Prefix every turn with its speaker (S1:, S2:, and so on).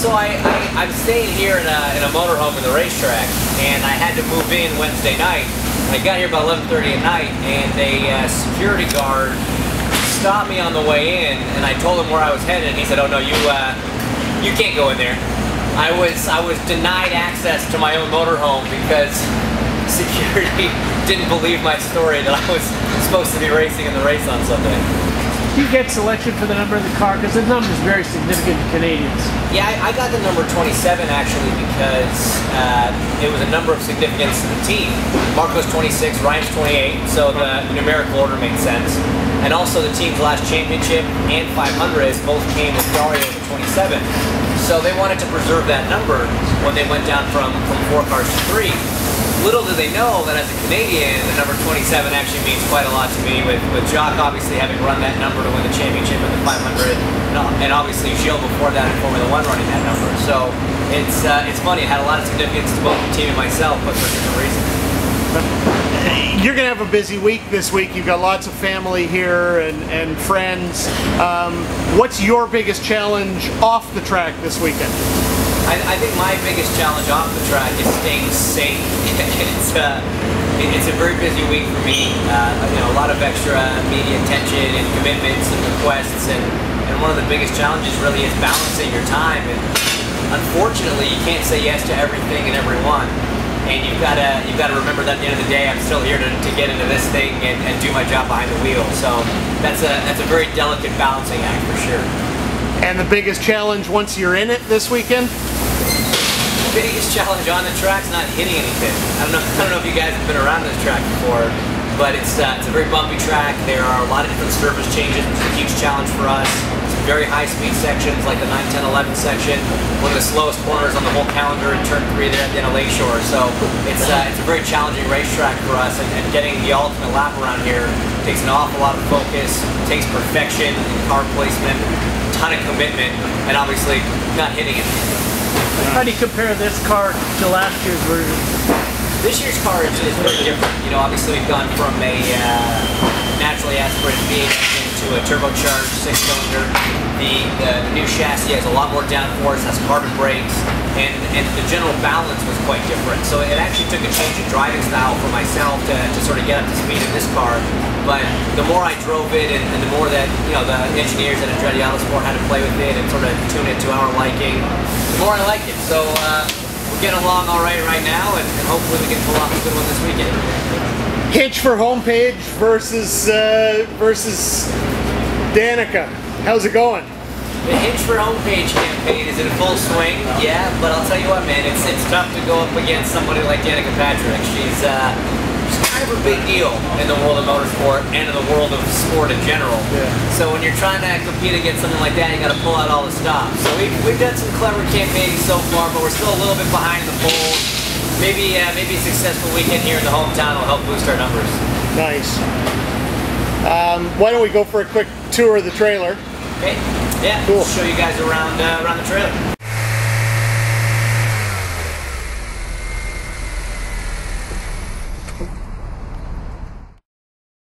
S1: So I, I, I'm staying here in a, in a motorhome in the racetrack, and I had to move in Wednesday night. I got here about 11.30 at night, and a uh, security guard stopped me on the way in, and I told him where I was headed, and he said, oh no, you, uh, you can't go in there. I was, I was denied access to my own motorhome because security didn't believe my story that I was supposed to be racing in the race on Sunday.
S2: Do you get selection for the number of the car? Because the number is very significant to Canadians.
S1: Yeah, I, I got the number 27 actually because uh, it was a number of significance to the team. Marco's 26, Ryan's 28, so the numerical order made sense. And also the team's last championship and 500s both came with Dario at 27. So they wanted to preserve that number when they went down from, from four cars to three little do they know that as a Canadian, the number 27 actually means quite a lot to me, with, with Jacques obviously having run that number to win the championship in the 500, and obviously Gilles before that in Formula One running that number. So it's, uh, it's funny, it had a lot of significance to both the team and myself, but for different reasons.
S3: You're going to have a busy week this week. You've got lots of family here and, and friends. Um, what's your biggest challenge off the track this weekend?
S1: I, I, think my biggest challenge off the track is staying safe. it's, uh, it's a very busy week for me. Uh, you know, a lot of extra media attention and commitments and requests, and, and one of the biggest challenges really is balancing your time. And unfortunately, you can't say yes to everything and everyone. And you've got to you've got to remember that at the end of the day, I'm still here to, to get into this thing and, and do my job behind the wheel. So that's a that's a very delicate balancing act for sure.
S3: And the biggest challenge once you're in it this weekend?
S1: The biggest challenge on the track is not hitting anything. I don't know. I don't know if you guys have been around this track before, but it's uh, it's a very bumpy track. There are a lot of different surface changes, which is a huge challenge for us. Some very high speed sections, like the 9, 10, 11 section. One of the slowest corners on the whole calendar in turn three there at the end of Lakeshore. So it's uh, it's a very challenging racetrack for us, and, and getting the ultimate lap around here takes an awful lot of focus, takes perfection in car placement, ton of commitment, and obviously not hitting it.
S2: How do you compare this car to last year's version?
S1: This year's car is, is very different. You know, obviously we've gone from a uh, naturally aspirated V8 engine to a turbocharged six-cylinder. The, the, new chassis has a lot more downforce, has carbon brakes, and, and the general balance was quite different. So it actually took a change in driving style for myself to, to sort of get up to speed in this car. But the more I drove it and, and the more that, you know, the engineers at Andretti Autosport had to play with it and sort of tune it to our liking, the more I like it. So uh, we're getting along all right right now and, and hopefully we can pull off a good one this weekend.
S3: Hinch for homepage versus uh, versus Danica. How's it going?
S1: The Hinch for Homepage campaign is in full swing, yeah, but I'll tell you what, man, it's it's tough to go up against somebody like Danica Patrick. She's uh, she's kind of a big deal in the world of motorsport and in the world of sport in general.
S3: Yeah.
S1: So when you're trying to compete against something like that, you got to pull out all the stops. So we've, we've done some clever campaigning so far, but we're still a little bit behind the polls. Maybe uh, maybe a successful weekend here in the hometown will help boost our numbers.
S3: Nice. Um, why don't we go for a quick tour of the trailer?
S1: Okay. Yeah.
S3: Cool.
S1: Show you guys around uh, around the trailer.